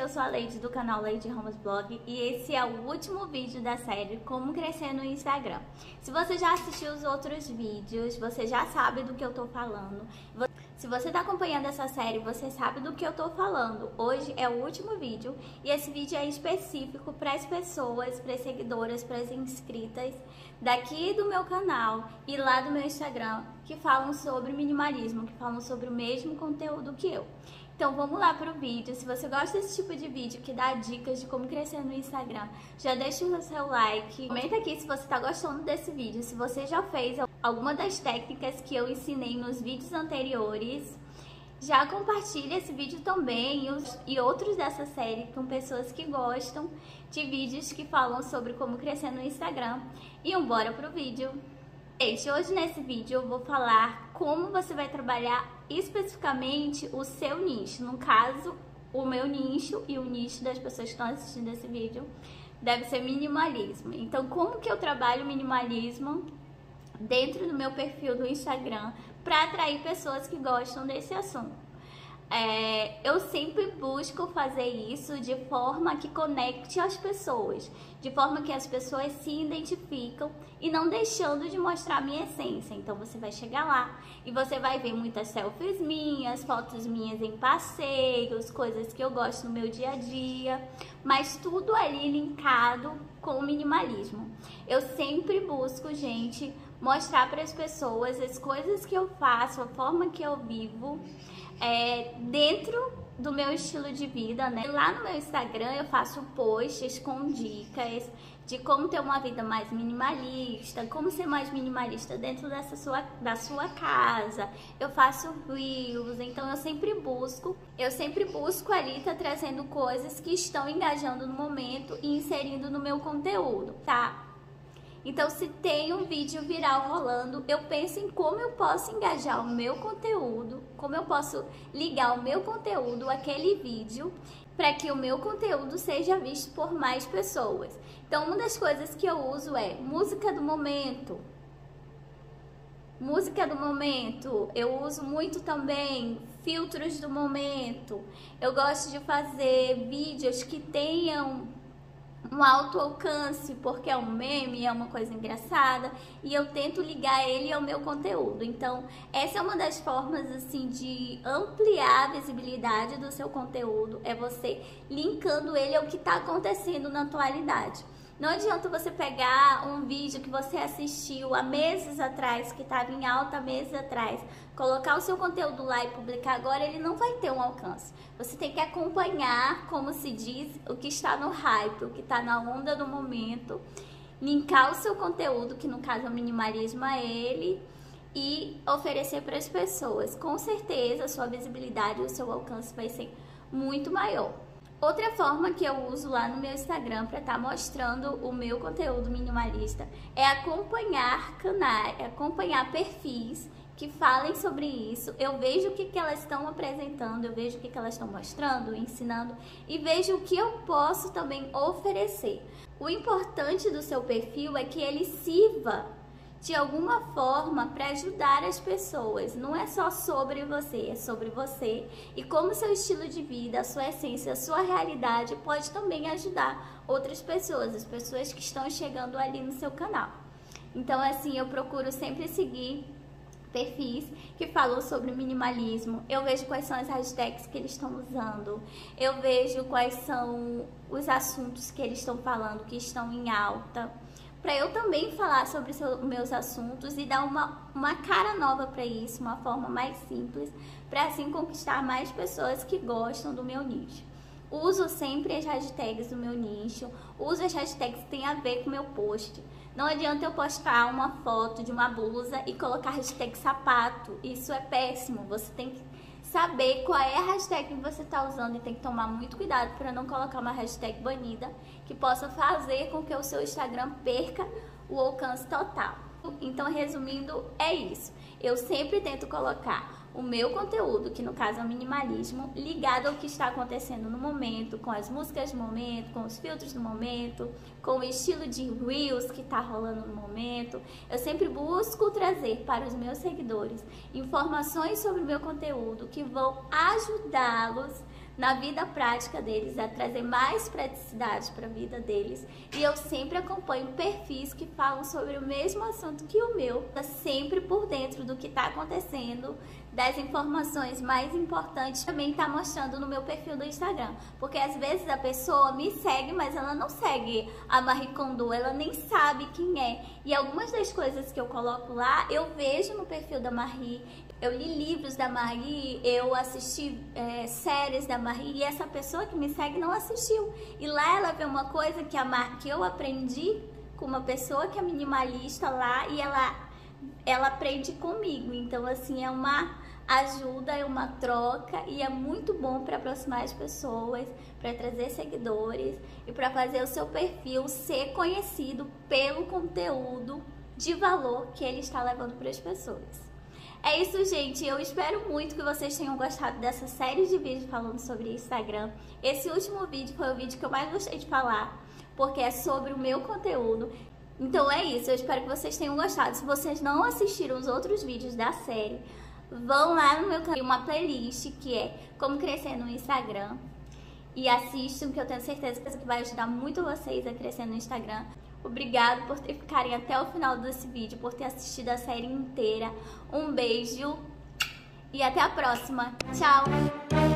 Eu sou a Leide do canal Leide Ramos Blog e esse é o último vídeo da série Como Crescer no Instagram. Se você já assistiu os outros vídeos, você já sabe do que eu tô falando. Se você tá acompanhando essa série, você sabe do que eu tô falando. Hoje é o último vídeo e esse vídeo é específico para as pessoas, para as seguidoras, para as inscritas daqui do meu canal e lá do meu Instagram que falam sobre minimalismo, que falam sobre o mesmo conteúdo que eu. Então vamos lá pro vídeo. Se você gosta desse tipo de vídeo que dá dicas de como crescer no Instagram, já deixa o seu like. Comenta aqui se você tá gostando desse vídeo, se você já fez alguma das técnicas que eu ensinei nos vídeos anteriores. Já compartilha esse vídeo também e, os, e outros dessa série com pessoas que gostam de vídeos que falam sobre como crescer no Instagram. E bora pro vídeo! Gente, hoje nesse vídeo eu vou falar como você vai trabalhar especificamente o seu nicho. No caso, o meu nicho e o nicho das pessoas que estão assistindo esse vídeo deve ser minimalismo. Então, como que eu trabalho minimalismo dentro do meu perfil do Instagram para atrair pessoas que gostam desse assunto? É, eu sempre busco fazer isso de forma que conecte as pessoas, de forma que as pessoas se identificam e não deixando de mostrar a minha essência. Então você vai chegar lá e você vai ver muitas selfies minhas, fotos minhas em passeios, coisas que eu gosto no meu dia a dia, mas tudo ali linkado com o minimalismo. Eu sempre busco, gente, mostrar para as pessoas as coisas que eu faço, a forma que eu vivo é, dentro do meu estilo de vida, né? Lá no meu Instagram eu faço posts com dicas de como ter uma vida mais minimalista, como ser mais minimalista dentro dessa sua, da sua casa. Eu faço reels, então eu sempre busco, eu sempre busco ali tá trazendo coisas que estão engajando no momento e inserindo no meu conteúdo, tá? Então, se tem um vídeo viral rolando, eu penso em como eu posso engajar o meu conteúdo, como eu posso ligar o meu conteúdo àquele vídeo para que o meu conteúdo seja visto por mais pessoas. Então, uma das coisas que eu uso é música do momento. Música do momento, eu uso muito também filtros do momento. Eu gosto de fazer vídeos que tenham um alto alcance, porque é um meme, é uma coisa engraçada, e eu tento ligar ele ao meu conteúdo. Então, essa é uma das formas assim de ampliar a visibilidade do seu conteúdo, é você linkando ele ao que está acontecendo na atualidade. Não adianta você pegar um vídeo que você assistiu há meses atrás, que estava em alta meses atrás, colocar o seu conteúdo lá e publicar agora, ele não vai ter um alcance. Você tem que acompanhar, como se diz, o que está no hype, o que está na onda do momento, linkar o seu conteúdo, que no caso é o minimalismo, a ele e oferecer para as pessoas. Com certeza, a sua visibilidade e o seu alcance vai ser muito maior. Outra forma que eu uso lá no meu Instagram para estar tá mostrando o meu conteúdo minimalista é acompanhar canais, acompanhar perfis que falem sobre isso. Eu vejo o que, que elas estão apresentando, eu vejo o que, que elas estão mostrando, ensinando e vejo o que eu posso também oferecer. O importante do seu perfil é que ele sirva de alguma forma para ajudar as pessoas. Não é só sobre você, é sobre você e como seu estilo de vida, a sua essência, a sua realidade pode também ajudar outras pessoas, as pessoas que estão chegando ali no seu canal. Então, assim, eu procuro sempre seguir perfis que falam sobre minimalismo. Eu vejo quais são as hashtags que eles estão usando. Eu vejo quais são os assuntos que eles estão falando que estão em alta para eu também falar sobre os meus assuntos e dar uma, uma cara nova para isso, uma forma mais simples, para assim conquistar mais pessoas que gostam do meu nicho. Uso sempre as hashtags do meu nicho, uso as hashtags que tem a ver com o meu post. Não adianta eu postar uma foto de uma blusa e colocar hashtag sapato. Isso é péssimo. Você tem que saber qual é a hashtag que você está usando e tem que tomar muito cuidado para não colocar uma hashtag banida que possa fazer com que o seu Instagram perca o alcance total. Então, resumindo, é isso. Eu sempre tento colocar o meu conteúdo, que no caso é o minimalismo, ligado ao que está acontecendo no momento, com as músicas do momento, com os filtros do momento, com o estilo de reels que está rolando no momento. Eu sempre busco trazer para os meus seguidores informações sobre o meu conteúdo que vão ajudá-los na vida prática deles, a trazer mais praticidade para a vida deles. E eu sempre acompanho perfis que falam sobre o mesmo assunto que o meu, tá sempre por dentro do que está acontecendo, das informações mais importantes também está mostrando no meu perfil do Instagram. Porque às vezes a pessoa me segue, mas ela não segue a Marie Kondo, ela nem sabe quem é. E algumas das coisas que eu coloco lá, eu vejo no perfil da Marie, eu li livros da Marie, eu assisti é, séries da Marie e essa pessoa que me segue não assistiu. E lá ela vê uma coisa que, a Mar, que eu aprendi com uma pessoa que é minimalista lá e ela, ela aprende comigo. Então, assim, é uma ajuda, é uma troca e é muito bom para aproximar as pessoas, para trazer seguidores e para fazer o seu perfil ser conhecido pelo conteúdo de valor que ele está levando para as pessoas. É isso, gente. Eu espero muito que vocês tenham gostado dessa série de vídeos falando sobre Instagram. Esse último vídeo foi o vídeo que eu mais gostei de falar, porque é sobre o meu conteúdo. Então é isso, eu espero que vocês tenham gostado. Se vocês não assistiram os outros vídeos da série, vão lá no meu canal, uma playlist que é Como Crescer no Instagram. E assistam, que eu tenho certeza que vai ajudar muito vocês a crescer no Instagram. Obrigado por ter ficarem até o final desse vídeo, por ter assistido a série inteira. Um beijo e até a próxima. Tchau!